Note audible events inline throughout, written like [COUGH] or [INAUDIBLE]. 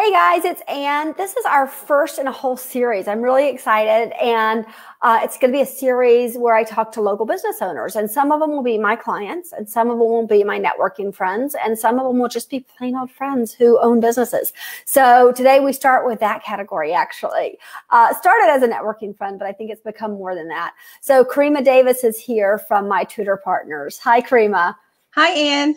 Hey guys, it's Ann. This is our first in a whole series. I'm really excited. And uh, it's going to be a series where I talk to local business owners. And some of them will be my clients, and some of them will be my networking friends, and some of them will just be plain old friends who own businesses. So today we start with that category, actually. Uh, started as a networking friend, but I think it's become more than that. So Karima Davis is here from my tutor partners. Hi, Karima. Hi, Ann.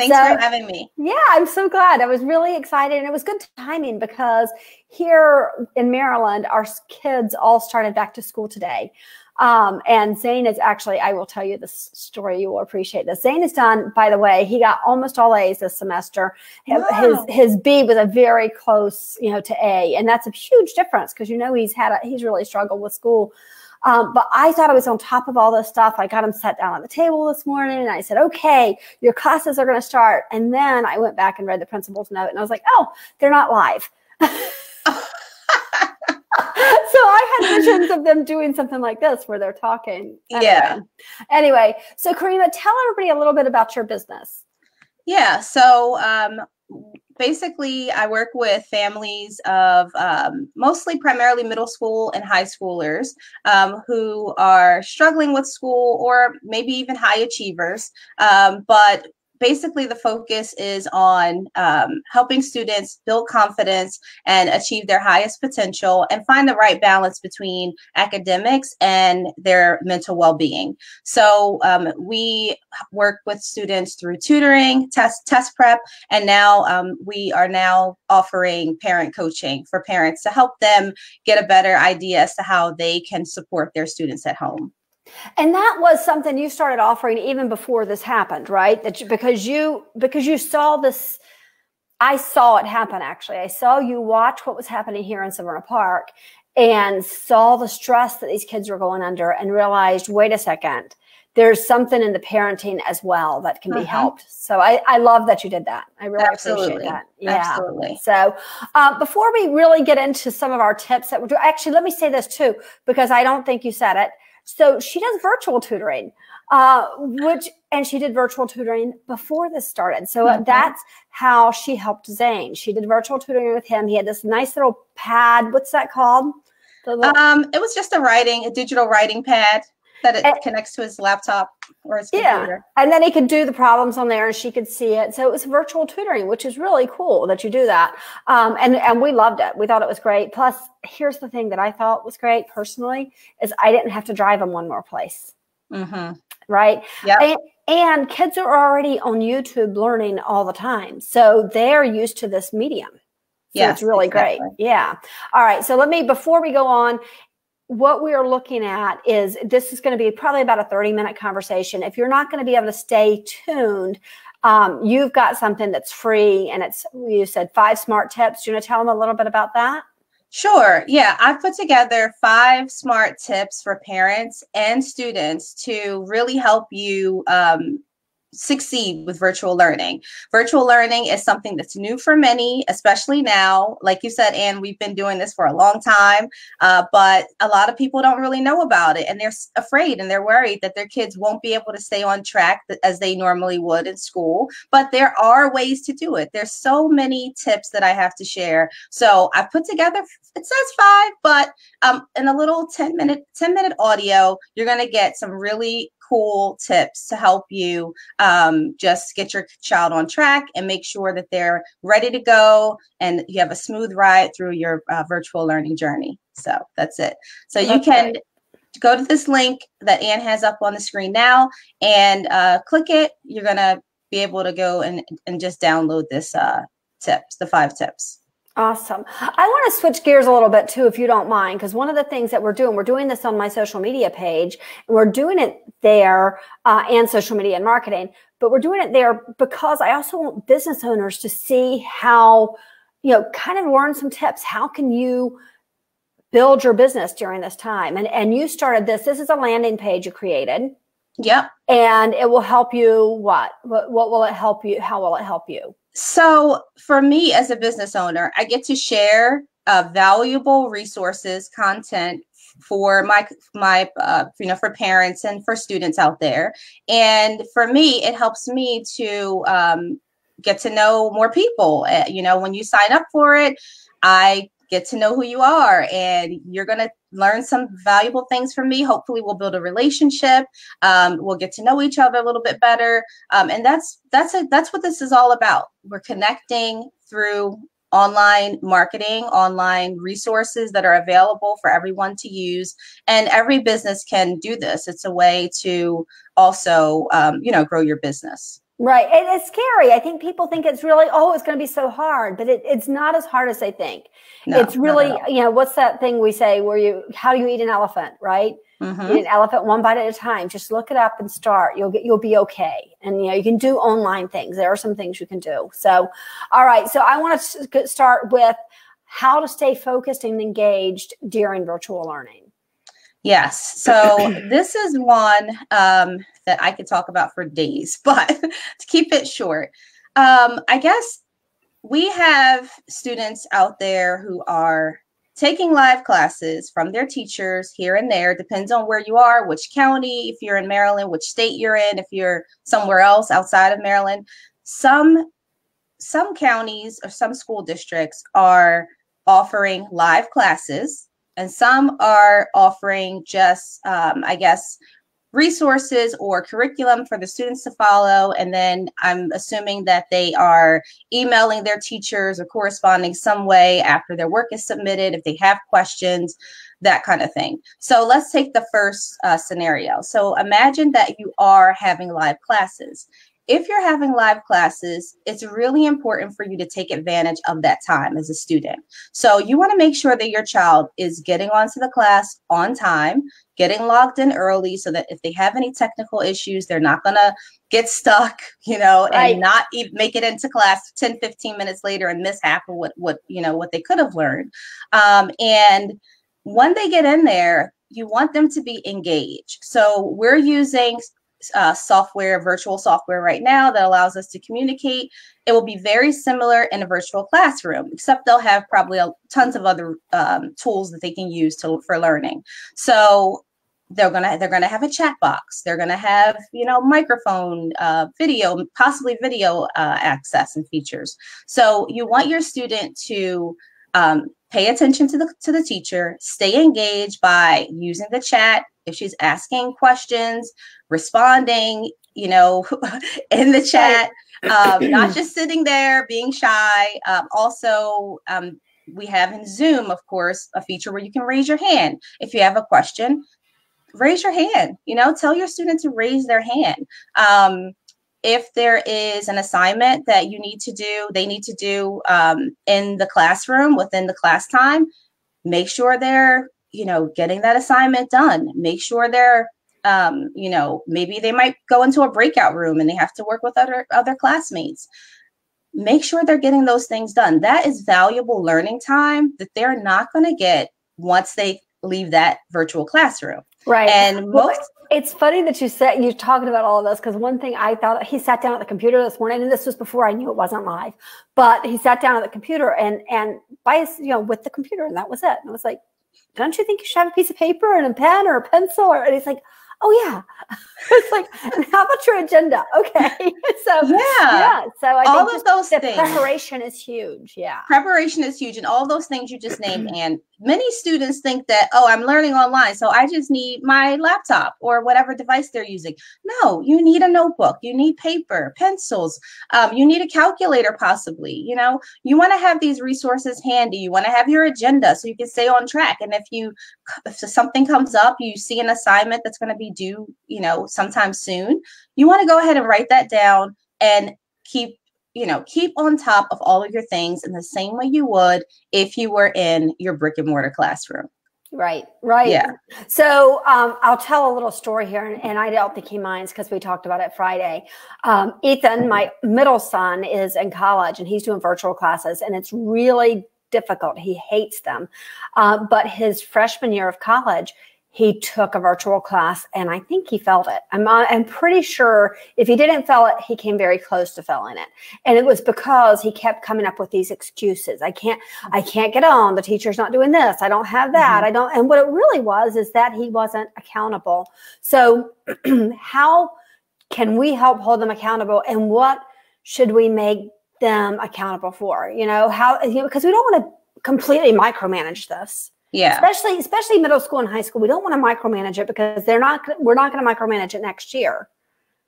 Thanks so, for having me. Yeah, I'm so glad. I was really excited and it was good timing because here in Maryland, our kids all started back to school today. Um, and Zane is actually, I will tell you this story. You will appreciate this. Zane is done, by the way, he got almost all A's this semester. Wow. His, his B was a very close, you know, to A. And that's a huge difference because, you know, he's had, a, he's really struggled with school um, but I thought I was on top of all this stuff. I got him sat down on the table this morning and I said, okay, your classes are going to start. And then I went back and read the principal's note and I was like, oh, they're not live. [LAUGHS] so I had visions of them doing something like this where they're talking. Anyway. Yeah. Anyway, so Karima, tell everybody a little bit about your business. Yeah. So um, basically i work with families of um, mostly primarily middle school and high schoolers um, who are struggling with school or maybe even high achievers um, but basically the focus is on um, helping students build confidence and achieve their highest potential and find the right balance between academics and their mental well-being. So um, we work with students through tutoring test test prep and now um, we are now offering parent coaching for parents to help them get a better idea as to how they can support their students at home and that was something you started offering even before this happened, right? That you, because you because you saw this I saw it happen actually. I saw you watch what was happening here in Severna Park and saw the stress that these kids were going under and realized, wait a second, there's something in the parenting as well that can be uh-huh. helped. So I, I love that you did that. I really Absolutely. appreciate that. Yeah. Absolutely. So uh, before we really get into some of our tips that we're doing, actually, let me say this too, because I don't think you said it. So she does virtual tutoring, uh, which, and she did virtual tutoring before this started. So mm-hmm. that's how she helped Zane. She did virtual tutoring with him. He had this nice little pad. What's that called? Little- um, it was just a writing, a digital writing pad that it and, connects to his laptop or his computer. Yeah. And then he could do the problems on there and she could see it. So it was virtual tutoring, which is really cool that you do that. Um, and, and we loved it. We thought it was great. Plus, here's the thing that I thought was great personally is I didn't have to drive them one more place. Mm-hmm. Right. Yeah. And, and kids are already on YouTube learning all the time. So they're used to this medium. So yes, it's really exactly. great. Yeah. All right. So let me, before we go on, what we are looking at is this is going to be probably about a 30 minute conversation. If you're not going to be able to stay tuned, um, you've got something that's free and it's, you said five smart tips. Do you want to tell them a little bit about that? Sure. Yeah, I've put together five smart tips for parents and students to really help you um, succeed with virtual learning. Virtual learning is something that's new for many, especially now. Like you said, Ann, we've been doing this for a long time, uh, but a lot of people don't really know about it and they're afraid and they're worried that their kids won't be able to stay on track as they normally would in school. But there are ways to do it. There's so many tips that I have to share. So I've put together, it says five, but um, in a little 10 minute, 10 minute audio, you're going to get some really cool tips to help you um, just get your child on track and make sure that they're ready to go and you have a smooth ride through your uh, virtual learning journey. So that's it. So you can go to this link that Ann has up on the screen now and uh, click it. You're going to be able to go and, and just download this uh, tips, the five tips. Awesome. I want to switch gears a little bit too, if you don't mind, because one of the things that we're doing, we're doing this on my social media page, and we're doing it there uh, and social media and marketing, but we're doing it there because I also want business owners to see how, you know, kind of learn some tips. How can you build your business during this time? And and you started this. This is a landing page you created. Yep. And it will help you. What? What, what will it help you? How will it help you? So, for me as a business owner, I get to share uh, valuable resources, content for my my uh, you know for parents and for students out there. And for me, it helps me to um, get to know more people. Uh, you know, when you sign up for it, I get to know who you are and you're going to learn some valuable things from me hopefully we'll build a relationship um, we'll get to know each other a little bit better um, and that's that's a, that's what this is all about we're connecting through online marketing, online resources that are available for everyone to use. And every business can do this. It's a way to also, um, you know, grow your business. Right. And it's scary. I think people think it's really, oh, it's going to be so hard, but it, it's not as hard as they think. No, it's really, you know, what's that thing we say where you, how do you eat an elephant, right? Mm-hmm. Eat an elephant one bite at a time. Just look it up and start. You'll get, you'll be okay. And, you know, you can do online things. There are some things you can do. So, all right. So I want to start with how to stay focused and engaged during virtual learning. Yes. So this is one um, that I could talk about for days, [LAUGHS] but to keep it short, um, I guess we have students out there who are taking live classes from their teachers here and there depends on where you are which county if you're in maryland which state you're in if you're somewhere else outside of maryland. Some some counties or some school districts are offering live classes and some are offering just um, i guess resources or curriculum for the students to follow. And then i'm assuming that they are emailing their teachers or corresponding some way after their work is submitted if they have questions that kind of thing. So let's take the first uh, scenario. So imagine that you are having live classes if you're having live classes, it's really important for you to take advantage of that time as a student. So you want to make sure that your child is getting onto the class on time, getting logged in early so that if they have any technical issues, they're not going to get stuck, [LAUGHS] you know, right. and not make it into class 10, 15 minutes later and miss half of what, what, you know, what they could have learned. Um, and when they get in there, you want them to be engaged. So we're using uh, software, virtual software right now that allows us to communicate. It will be very similar in a virtual classroom, except they'll have probably a, tons of other um, tools that they can use to, for learning. So they're gonna they're gonna have a chat box. They're gonna have you know microphone, uh, video, possibly video uh, access and features. So you want your student to um, pay attention to the to the teacher, stay engaged by using the chat if she's asking questions, responding, you know, [LAUGHS] in the chat, um, not [CLEARS THROAT] just sitting there being shy. Um, also, um, we have in Zoom, of course, a feature where you can raise your hand if you have a question. Raise your hand. You know, tell your student to raise their hand. If there is an assignment that you need to do, they need to do um, in the classroom within the class time, make sure they're you know, getting that assignment done. Make sure they're, um, you know, maybe they might go into a breakout room and they have to work with other other classmates. Make sure they're getting those things done. That is valuable learning time that they're not going to get once they leave that virtual classroom. Right. And well, it's funny that you said you're talking about all of this because one thing I thought he sat down at the computer this morning, and this was before I knew it wasn't live, but he sat down at the computer and and by his, you know with the computer, and that was it. And I was like, don't you think you should have a piece of paper and a pen or a pencil? Or, and he's like, oh yeah. [LAUGHS] it's like, how about your agenda? Okay. [LAUGHS] so yeah. Yeah. So I all of those the things. preparation is huge. Yeah. Preparation is huge. And all those things you just named. [CLEARS THROAT] and many students think that, oh, I'm learning online. So I just need my laptop or whatever device they're using. No, you need a notebook. You need paper, pencils. Um, you need a calculator possibly. You know, you want to have these resources handy. You want to have your agenda so you can stay on track. And if you, if something comes up, you see an assignment that's going to be due, you know, sometime soon, you want to go ahead and write that down and keep you know keep on top of all of your things in the same way you would if you were in your brick and mortar classroom Right, right. Yeah. So um, I'll tell a little story here, and, and I don't think he minds because we talked about it Friday. Um, Ethan, my middle son, is in college and he's doing virtual classes, and it's really difficult. He hates them. Uh, but his freshman year of college, he took a virtual class and I think he felt it. I'm, uh, I'm pretty sure if he didn't feel it, he came very close to feeling it. And it was because he kept coming up with these excuses. I can't, I can't get on. The teacher's not doing this. I don't have that. Mm-hmm. I don't. And what it really was is that he wasn't accountable. So [CLEARS THROAT] how can we help hold them accountable? And what should we make them accountable for? You know, how, you know, because we don't want to completely micromanage this. Yeah. Especially, especially middle school and high school. We don't want to micromanage it because they're not, we're not going to micromanage it next year.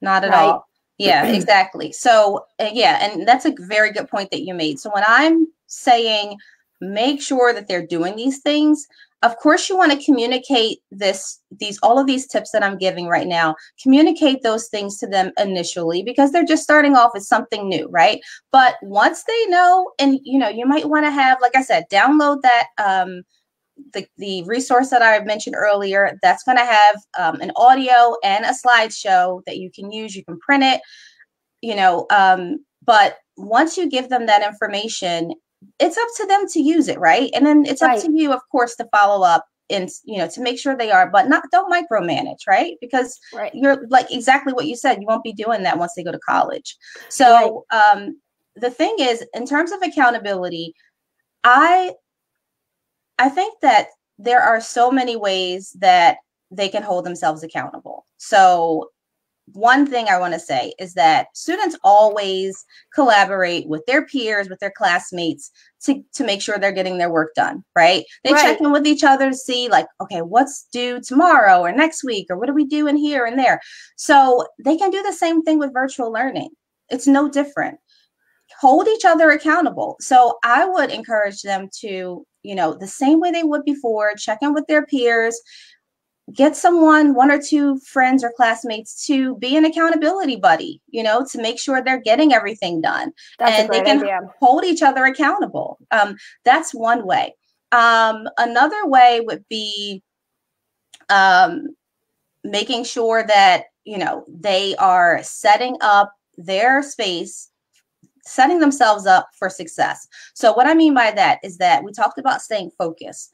Not at right? all. Yeah, [CLEARS THROAT] exactly. So, uh, yeah, and that's a very good point that you made. So, when I'm saying make sure that they're doing these things, of course you want to communicate this these all of these tips that i'm giving right now communicate those things to them initially because they're just starting off with something new right but once they know and you know you might want to have like i said download that um the, the resource that I mentioned earlier, that's going to have um, an audio and a slideshow that you can use. You can print it, you know. Um, but once you give them that information, it's up to them to use it, right? And then it's right. up to you, of course, to follow up and you know to make sure they are, but not don't micromanage, right? Because right. you're like exactly what you said. You won't be doing that once they go to college. So right. um, the thing is, in terms of accountability, I I think that there are so many ways that they can hold themselves accountable. So one thing I want to say is that students always collaborate with their peers, with their classmates to, to make sure they're getting their work done, right? They right. check in with each other to see, like, okay, what's due tomorrow or next week, or what are we doing here and there? So they can do the same thing with virtual learning. It's no different. Hold each other accountable. So I would encourage them to, you know, the same way they would before, check in with their peers get someone one or two friends or classmates to be an accountability buddy you know to make sure they're getting everything done that's and they can idea. hold each other accountable um, that's one way um, another way would be um, making sure that you know they are setting up their space setting themselves up for success so what i mean by that is that we talked about staying focused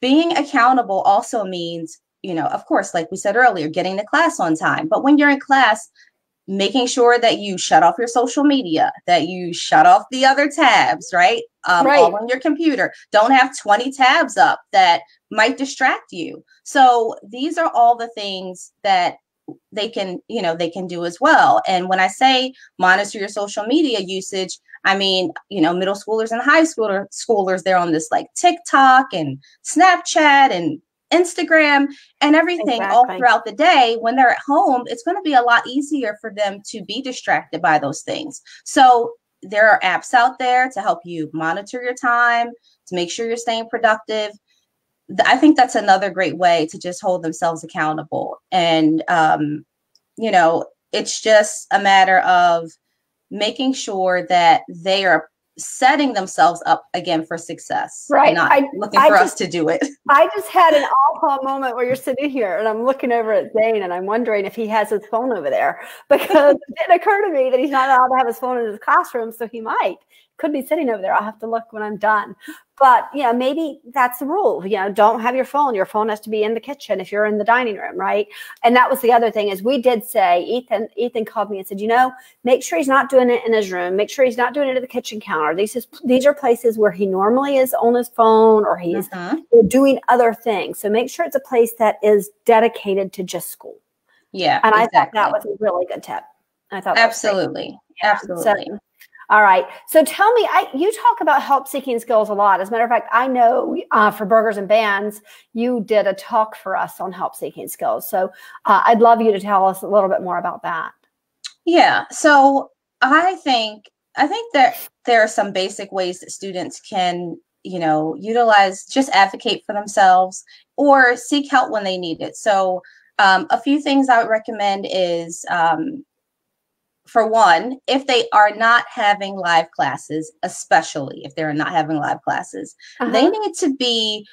being accountable also means you know, of course, like we said earlier, getting to class on time. But when you're in class, making sure that you shut off your social media, that you shut off the other tabs, right? Um, right. All on your computer. Don't have 20 tabs up that might distract you. So these are all the things that they can, you know, they can do as well. And when I say monitor your social media usage, I mean, you know, middle schoolers and high schooler schoolers, they're on this like TikTok and Snapchat and Instagram and everything exactly. all throughout the day. When they're at home, it's going to be a lot easier for them to be distracted by those things. So there are apps out there to help you monitor your time, to make sure you're staying productive. I think that's another great way to just hold themselves accountable. And, um, you know, it's just a matter of making sure that they are setting themselves up again for success. Right. Not I, looking I for just, us to do it. [LAUGHS] I just had an aha moment where you're sitting here and I'm looking over at Zane and I'm wondering if he has his phone over there [LAUGHS] because it didn't to me that he's not allowed to have his phone in his classroom. So he might could be sitting over there. I'll have to look when I'm done. But you know, maybe that's the rule. You know, don't have your phone. Your phone has to be in the kitchen if you're in the dining room, right? And that was the other thing is we did say Ethan. Ethan called me and said, you know, make sure he's not doing it in his room. Make sure he's not doing it at the kitchen counter. These is these are places where he normally is on his phone or he's mm-hmm. doing other things. So make sure it's a place that is dedicated to just school. Yeah, and exactly. I thought that was a really good tip. I thought absolutely, yeah. absolutely. So, all right. So tell me, I, you talk about help seeking skills a lot. As a matter of fact, I know uh, for Burgers and Bands, you did a talk for us on help seeking skills. So uh, I'd love you to tell us a little bit more about that. Yeah. So I think I think that there are some basic ways that students can, you know, utilize just advocate for themselves or seek help when they need it. So um, a few things I would recommend is um, for one, if they are not having live classes, especially if they're not having live classes, uh-huh. they need to be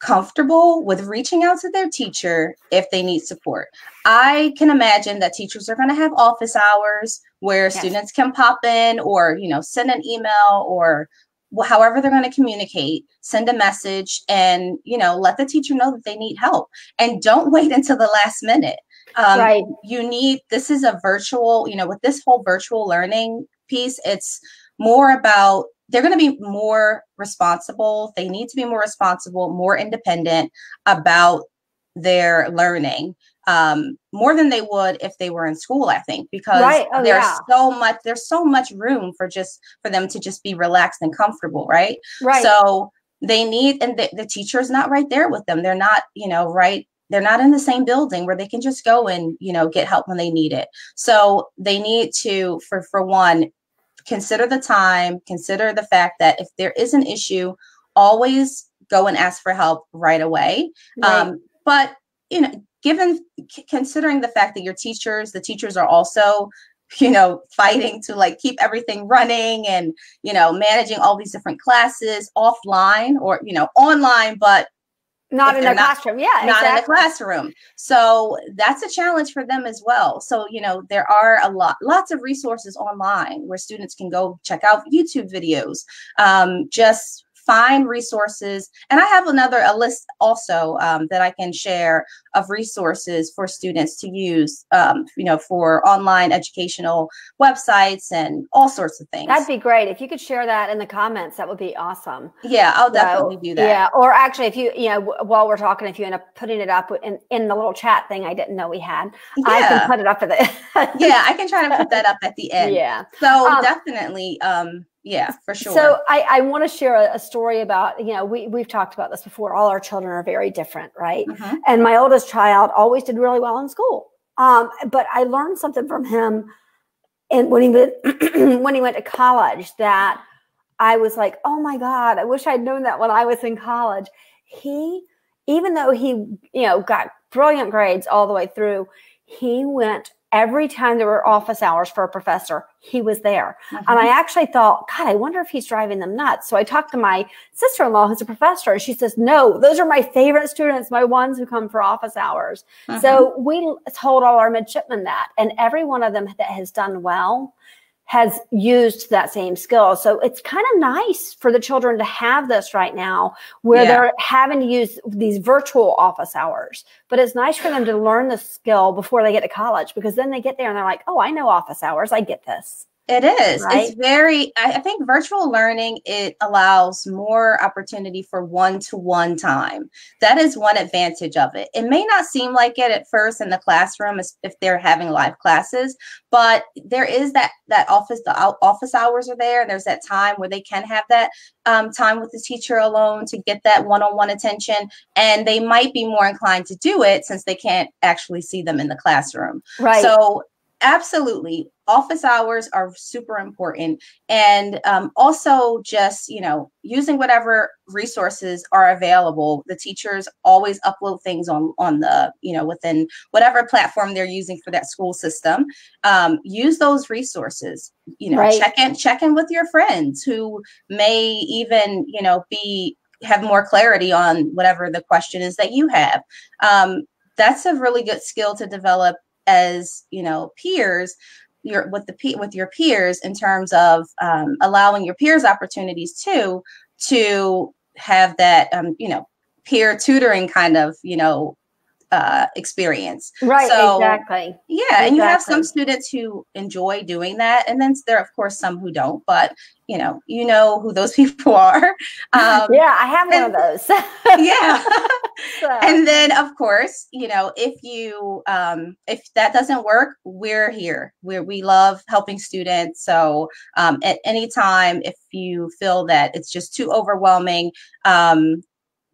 comfortable with reaching out to their teacher if they need support. I can imagine that teachers are going to have office hours where yes. students can pop in or, you know, send an email or however they're going to communicate send a message and you know let the teacher know that they need help and don't wait [LAUGHS] until the last minute um, right. You need, this is a virtual, you know, with this whole virtual learning piece, it's more about, they're going to be more responsible. They need to be more responsible, more independent about their learning. um, more than they would if they were in school i think because Right. Oh, there's yeah. so much there's so much room for just for them to just be relaxed and comfortable right Right. so they need and the, the teacher is not right there with them they're not you know right they're not in the same building where they can just go and you know get help when they need it so they need to for for one consider the time consider the fact that if there is an issue always go and ask for help right away Right. um, but you know given c- considering the fact that your teachers the teachers are also you know fighting to like keep everything running and you know managing all these different classes offline or you know online but not in they're their not- classroom. Yeah. not in the classroom so that's a challenge for them as well so you know there are a lot lots of resources online where students can go check out youtube videos um, just find resources and i have another a list also um, that i can share of resources for students to use um, you know for online educational websites and all sorts of things That'd be great. If you could share that in the comments, that would be awesome. yeah i'll So, definitely do that Yeah, or actually, if you, you know, w- while we're talking, if you end up putting it up in, in the little chat thing I didn't know we had, Yeah. I can put it up for the. [LAUGHS] yeah i can try to put that up at the end Yeah. so Um, definitely um yeah for sure So I, I want to share a, a story about, you know, we, we've talked about this before. All our children are very different, right? Mhm. And my oldest child always did really well in school. Um, but I learned something from him and when he went [CLEARS THROAT] when he went to college that I was like, oh my God, I wish I'd known that when I was in college. He, even though he, you know, got brilliant grades all the way through, he went every time there were office hours for a professor, he was there. And I actually thought, God, I wonder if he's driving them nuts. So I talked to my sister in law, who's a professor, and she says, No, those are my favorite students, my ones who come for office hours. Mhm. So we told all our midshipmen that, and every one of them that has done well has used that same skill. So it's kind of nice for the children to have this right now where Yeah. they're having to use these virtual office hours. But it's nice for them to learn the skill before they get to college because then they get there and they're like, oh, I know office hours. I get this. It is. Right? It's very, I, think virtual learning, it allows more opportunity for one-to-one time. That is one advantage of it. It may not seem like it at first in the classroom if they're having live classes, but there is that, that office, the office hours are there. and There's that time where they can have that um, time with the teacher alone to get that one-on-one attention. And they might be more inclined to do it since they can't actually see them in the classroom. Right. So absolutely, office hours are super important, and um, also just you know using whatever resources are available. The teachers always upload things on on the you know within whatever platform they're using for that school system. Um, use those resources. You know, Right. check in check in with your friends who may even you know be have more clarity on whatever the question is that you have. Um, that's a really good skill to develop as you know peers your with the with your peers in terms of um, allowing your peers opportunities too to have that um, you know peer tutoring kind of you know uh, experience right. so- exactly. yeah and you have some students who enjoy doing that and then there are of course some who don't but you know you know who those [LAUGHS] people are um, [LAUGHS] yeah, I have one of those. [LAUGHS] yeah So, and then of course you know if you um if that doesn't work we're here we're we love helping students so um at any time if you feel that it's just too overwhelming um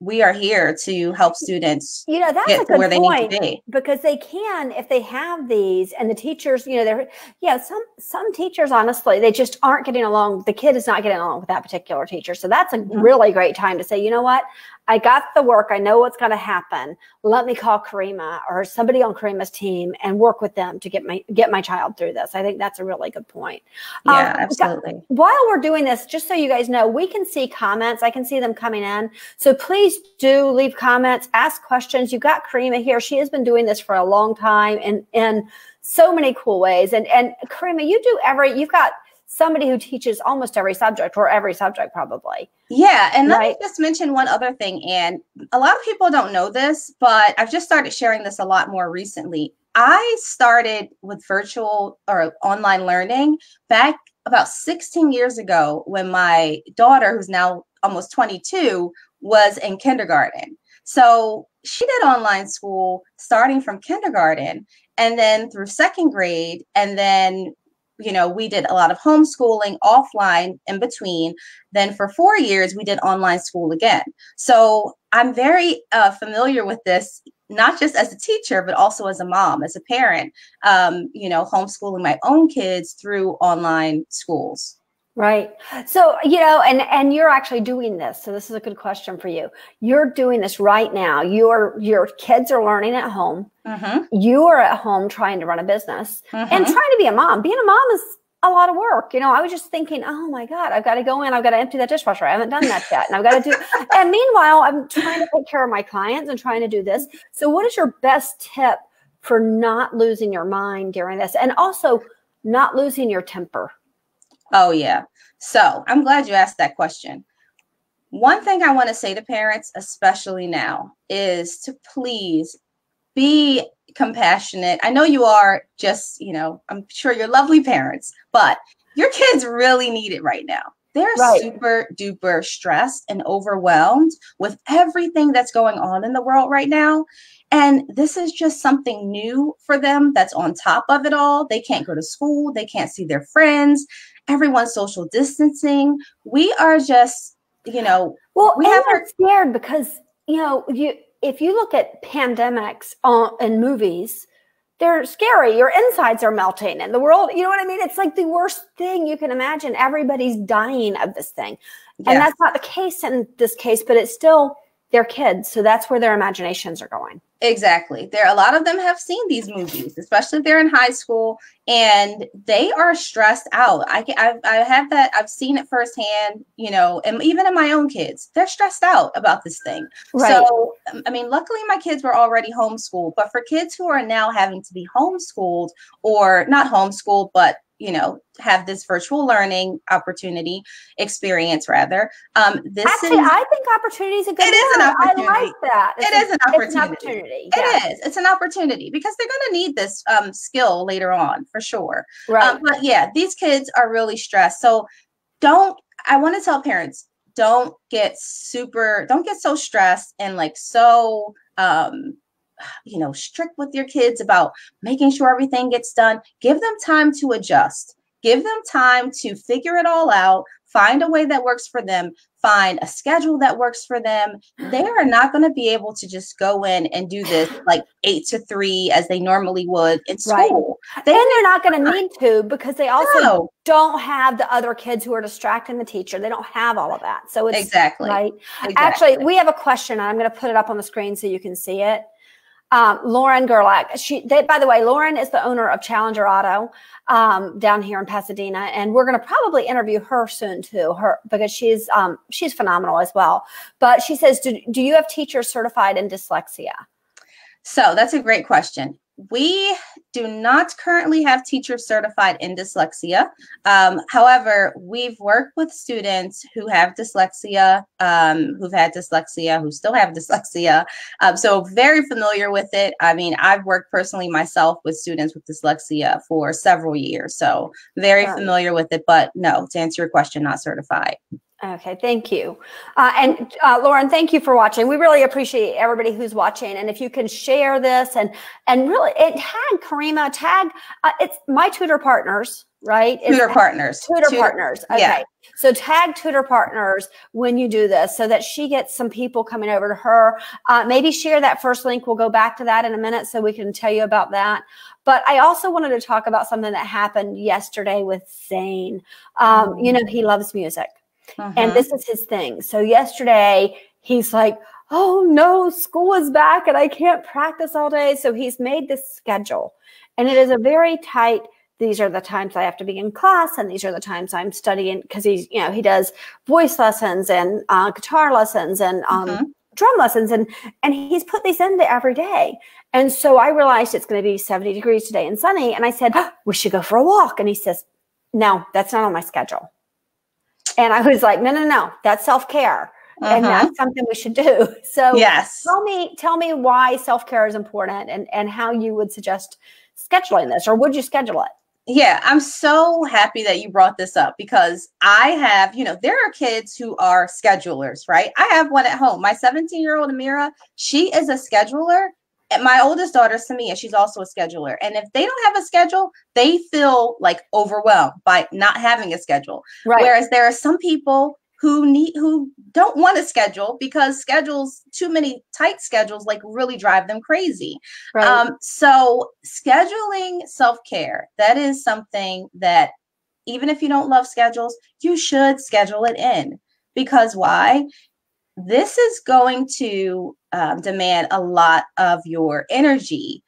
we are here to help students you know, that's a get to good where they point. need to be because they can if they have these and the teachers you know they're yeah some some teachers honestly they just aren't getting along the kid is not getting along with that particular teacher so that's a Mhm. really great time to say you know what i got the work i know what's going to happen let me call karima or somebody on karima's team and work with them to get my get my child through this i think that's a really good point yeah Um, absolutely while we're doing this, just so you guys know, we can see comments. I can see them coming in. So please do leave comments, ask questions. You've got Karima here. She has been doing this for a long time and in so many cool ways. And and Karima, you do every you've got somebody who teaches almost every subject or every subject probably. Yeah, and let me just mention one other thing. And a lot of people don't know this, but I've just started sharing this a lot more recently. I started with virtual or online learning back about 16 years ago when my daughter, who's now almost 22, was in kindergarten. So she did online school starting from kindergarten and then through second grade and then you know we did a lot of homeschooling offline in between. Then for four years we did online school again. So i'm very uh, familiar with this not just as a teacher but also as a mom as a parent um, you know homeschooling my own kids through online schools Right. So, you know, and and you're actually doing this. So this is a good question for you. You're doing this right now. Your your kids are learning at home. Mm-hmm. You are at home trying to run a business mm-hmm. and trying to be a mom. Being a mom is a lot of work. You know, I was just thinking, oh my God, I've got to go in, I've got to empty that dishwasher. I haven't done that yet. And I've got to do [LAUGHS] and meanwhile, I'm trying to take care of my clients and trying to do this. So what is your best tip for not losing your mind during this? And also not losing your temper? Oh, yeah. So I'm glad you asked that question. One thing I want to say to parents, especially now, is to please be compassionate. I know you are just, you know, I'm sure you're lovely parents, but your kids really need it right now. They're right. super duper stressed and overwhelmed with everything that's going on in the world right now. And this is just something new for them that's on top of it all. They can't go to school, they can't see their friends, everyone's social distancing. We are just, you know, well, we have our- scared because you know you if you look at pandemics on, in movies, they're scary. Your insides are melting and the world, you know what I mean? It's like the worst thing you can imagine. Everybody's dying of this thing. And that's not the case in this case, but it's still their kids. So that's where their imaginations are going. Exactly. There a lot of them have seen these movies, especially if they're in high school and they are stressed out. I can I, I have that I've seen it firsthand, you know, and even in my own kids, they're stressed out about this thing. Right. So I mean, luckily my kids were already homeschooled, but for kids who are now having to be homeschooled or not homeschooled, but you know have this virtual learning opportunity experience rather um this Actually, is i think opportunity is a good it is an opportunity i like that. It's it a, is an opportunity, it's an opportunity. Yeah. it is. It's an opportunity because they're going to need this um skill later on for sure. Right. um, but yeah these kids are really stressed. So don't i want to tell parents don't get super don't get so stressed and like so um you know, strict with your kids about making sure everything gets done. Give them time to adjust. Give them time to figure it all out, find a way that works for them, find a schedule that works for them. They are not going to be able to just go in and do this like eight to three as they normally would in school. Right. They, and they're not going to need to because they also no. don't have the other kids who are distracting the teacher. They don't have all of that. So it's exactly right. Exactly. Actually, we have a question. I'm going to put it up on the screen so you can see it. Um, Lauren Gerlach. She, they, by the way, Lauren is the owner of Challenger Auto um, down here in Pasadena, and we're going to probably interview her soon too. Her because she's um, she's phenomenal as well. But she says, do, do you have teachers certified in dyslexia? So that's a great question. We do not currently have teachers certified in dyslexia. Um, however, we've worked with students who have dyslexia, um, who've had dyslexia, who still have dyslexia. Um, so, very familiar with it. I mean, I've worked personally myself with students with dyslexia for several years. So, very familiar with it. But no, to answer your question, not certified. Okay, thank you. Uh, and uh, Lauren, thank you for watching. We really appreciate everybody who's watching. And if you can share this and and really and tag Karima, tag uh, it's my tutor partners, right? Tutor partners. Tutor, tutor partners. Okay. Yeah. So tag tutor partners when you do this so that she gets some people coming over to her. Uh, maybe share that first link. We'll go back to that in a minute so we can tell you about that. But I also wanted to talk about something that happened yesterday with Zane. Um, you know, he loves music. Uh-huh. And this is his thing. So yesterday he's like, oh no, school is back and I can't practice all day. So he's made this schedule. And it is a very tight, these are the times I have to be in class, and these are the times I'm studying because he's, you know, he does voice lessons and uh, guitar lessons and um, uh-huh. drum lessons, and and he's put these in there every day. And so I realized it's going to be 70 degrees today and sunny, and I said oh, we should go for a walk. And he says, no, that's not on my schedule. And I was like, no, no, no, that's self care. Uh-huh. And that's something we should do. [LAUGHS] So yes. tell me, tell me why self care is important and, and how you would suggest scheduling this or would you schedule it? Yeah, I'm so happy that you brought this up because I have, you know, there are kids who are schedulers, right? I have one at home. My 17 year old Amira, she is a scheduler. My oldest daughter, Samia, she's also a scheduler. And if they don't have a schedule, they feel like overwhelmed by not having a schedule. Right. Whereas there are some people who need who don't want to schedule because schedules too many tight schedules like really drive them crazy right. um, so scheduling self-care that is something that even if you don't love schedules you should schedule it in because why this is going to um, demand a lot of your energy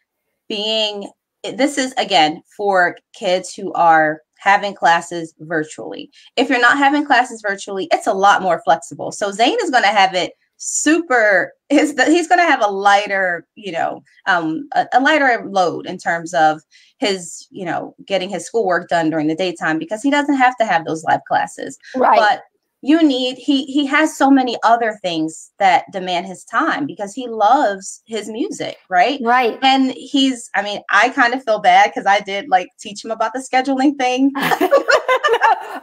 being this is again for kids who are having classes virtually. If you're not having classes virtually, it's a lot more flexible. So Zane is going to have it super [LAUGHS] his he's going to have a lighter you know um a, a, lighter load in terms of his you know getting his schoolwork done during the daytime because he doesn't have to have those live classes right but you need he he has so many other things that demand his time because he loves his music right? Right. And he's i mean i kind of feel bad because i did like teach him about the scheduling thing. [LAUGHS] [LAUGHS]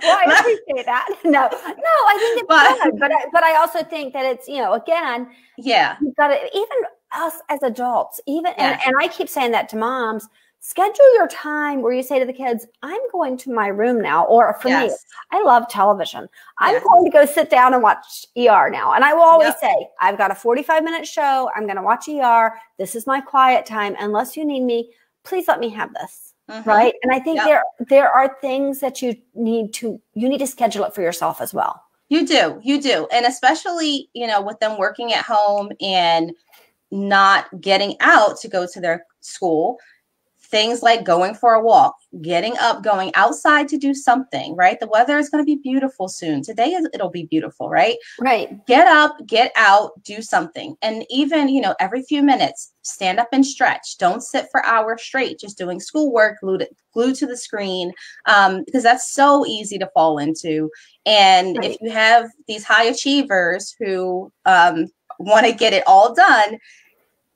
Well i appreciate that. [LAUGHS] No no i think it's but, good but I, but i also think that it's you know again yeah. you've got to even us as adults even yeah. and, and i keep saying that to moms schedule your time where you say to the kids, I'm going to my room now. Or for yes. me, I love television. I'm going to go sit down and watch ER now. And I will always yep. say, I've got a 45 minute show. I'm going to watch ER. This is my quiet time. Unless you need me, please let me have this. Mm-hmm. Right. And I think yep. there there are things that you need to you need to schedule it for yourself as well. You do, you do. And especially, you know, with them working at home and not getting out to go to their school, things like going for a walk, getting up, going outside to do something, right? The weather is going to be beautiful soon. Today is it'll be beautiful, right? Right. Get up, get out, do something. And even, you know, every few minutes, stand up and stretch. Don't sit for hours straight just doing schoolwork glued, glued to the screen um, because that's so easy to fall into. And right. if you have these high achievers who um, want to get it all done,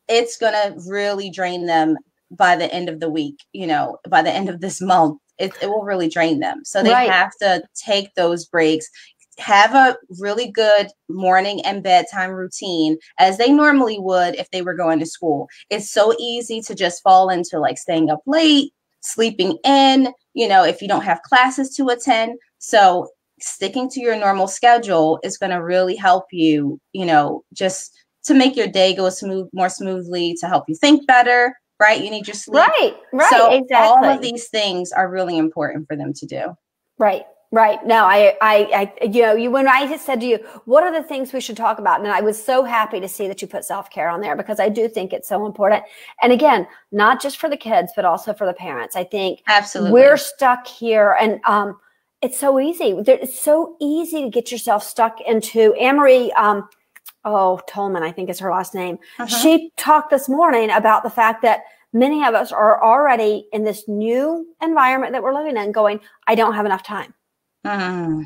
it's going to really drain them by the end of the week, you know, by the end of this month, it, it will really drain them. So they right. have to take those breaks, have a really good morning and bedtime routine as they normally would if they were going to school. It's so easy to just fall into like staying up late, sleeping in, you know, if you don't have classes to attend. So sticking to your normal schedule is going to really help you, you know, just to make your day go smooth more smoothly, to help you think better, right? You need your sleep. Right, right, so exactly. All of these things are really important for them to do. Right. Right. No, I, I, I, you know, you, when I just said to you, what are the things we should talk about? And I was so happy to see that you put self care on there because I do think it's so important. And again, not just for the kids, but also for the parents. I think absolutely we're stuck here and, um, it's so easy. It's so easy to get yourself stuck into Amory. Um, oh, Tolman, I think is her last name. Uh-huh. She talked this morning about the fact that many of us are already in this new environment that we're living in going, I don't have enough time. Uh-huh.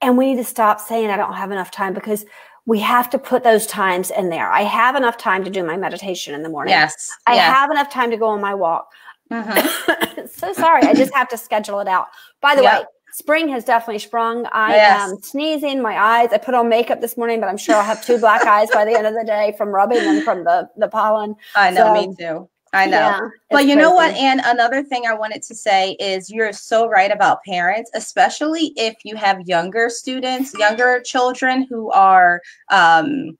And we need to stop saying, I don't have enough time because we have to put those times in there. I have enough time to do my meditation in the morning. Yes. I yes. have enough time to go on my walk. Uh-huh. [COUGHS] so sorry. I just have to schedule it out. By the yep. way, spring has definitely sprung. I yes. am sneezing. My eyes. I put on makeup this morning, but I'm sure I'll have two black eyes by the end of the day from rubbing them from the the pollen. [LAUGHS] I know, so, me too. I know. Yeah, but you crazy. know what? And another thing I wanted to say is you're so right about parents, especially if you have younger students, younger children who are um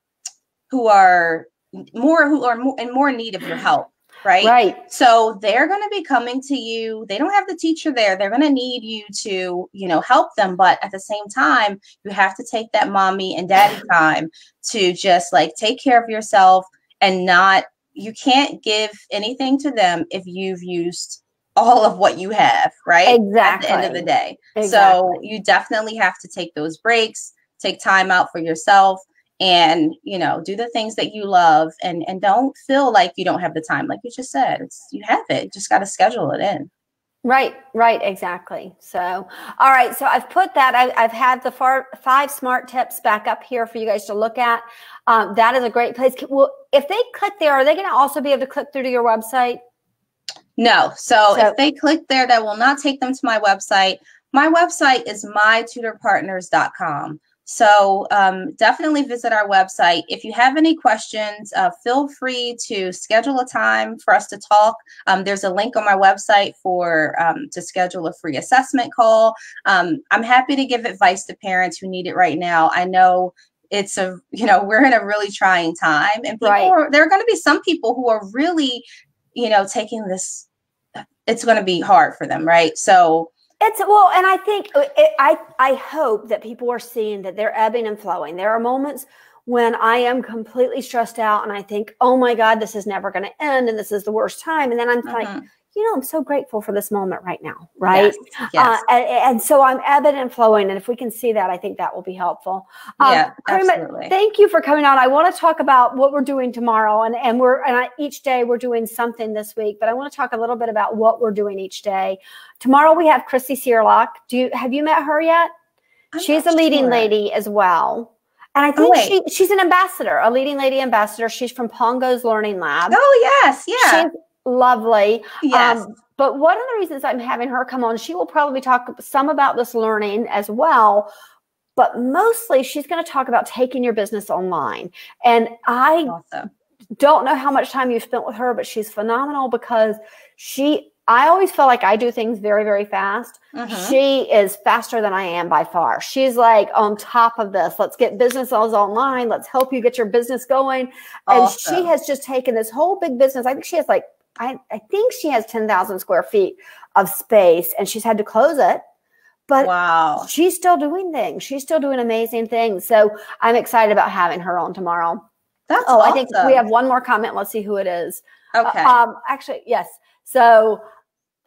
who are more who are more in more need of your help right? Right. So they're going to be coming to you. They don't have the teacher there. They're going to need you to, you know, help them. But at the same time, you have to take that mommy and daddy [LAUGHS] time to just like take care of yourself and not, you can't give anything to them if you've used all of what you have, right? Exactly. At the end of the day. Exactly. So you definitely have to take those breaks, take time out for yourself and you know do the things that you love and and don't feel like you don't have the time like you just said it's you have it you just got to schedule it in right right exactly so all right so i've put that I, have had the far, five smart tips back up here for you guys to look at um, that is a great place well if they click there are they going to also be able to click through to your website No. So, so if they click there, that will not take them to my website. My website is mytutorpartners.com. So um, definitely visit our website. If you have any questions, uh, feel free to schedule a time for us to talk. Um, there's a link on my website for um, to schedule a free assessment call. Um, I'm happy to give advice to parents who need it right now. I know it's a you know we're in a really trying time, and people right. are, there are going to be some people who are really you know taking this. It's going to be hard for them, right? So it's well, and I think uh, it, I I hope that people are seeing that they're ebbing and flowing. There are moments when I am completely stressed out and I think, oh my God, this is never going to end and this is the worst time. And then I'm mm-hmm. like, you know, I'm so grateful for this moment right now, right? Yes, yes. Uh, and, and, so I'm ebbing and flowing, and if we can see that, I think that will be helpful. Um, yeah, absolutely. Thank you for coming on. I want to talk about what we're doing tomorrow, and and we're and I, each day we're doing something this week, but I want to talk a little bit about what we're doing each day. Tomorrow we have Chrissy Searlock. Do you have you met her yet? I'm She's a leading sure. lady as well. And I think oh, she, she's an ambassador, a leading lady ambassador. She's from Pongo's Learning Lab. Oh, yes. Yeah. She's, lovely. Yes. Um, but one of the reasons I'm having her come on, she will probably talk some about this learning as well. But mostly, she's going to talk about taking your business online. And I awesome. don't know how much time you've spent with her, but she's phenomenal because she I always feel like I do things very, very fast. Mm-hmm. She is faster than I am by far. She's like on top of this. Let's get businesses online. Let's help you get your business going. Awesome. And she has just taken this whole big business. I think she has like I, I think she has 10,000 square feet of space and she's had to close it. But wow. she's still doing things. She's still doing amazing things. So I'm excited about having her on tomorrow. That's oh, awesome. I think we have one more comment. Let's see who it is. Okay. Uh, um, actually, yes. So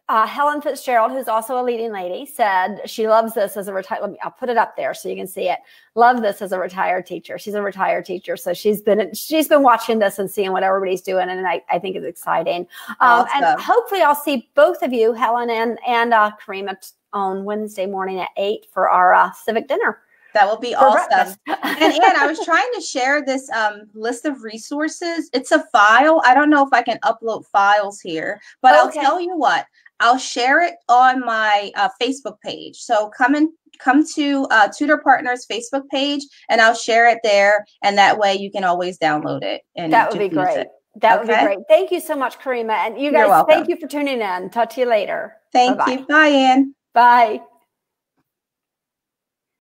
uh, Helen Fitzgerald, who's also a leading lady, said she loves this as a retired. Let me, I'll put it up there so you can see it. Love this as a retired teacher. She's a retired teacher, so she's been she's been watching this and seeing what everybody's doing, and I, I think it's exciting. Um, awesome. And hopefully, I'll see both of you, Helen and and uh, Karima, on Wednesday morning at eight for our uh, civic dinner. That will be awesome. and Ann, I was [LAUGHS] trying to share this um, list of resources. It's a file. I don't know if I can upload files here, but okay. I'll tell you what. I'll share it on my uh, Facebook page. So come and come to uh, Tutor Partners Facebook page, and I'll share it there. And that way, you can always download it. And that would be great. It. That okay? would be great. Thank you so much, Karima. And you guys, thank you for tuning in. Talk to you later. Thank Bye-bye. you. Bye, Ann. Bye.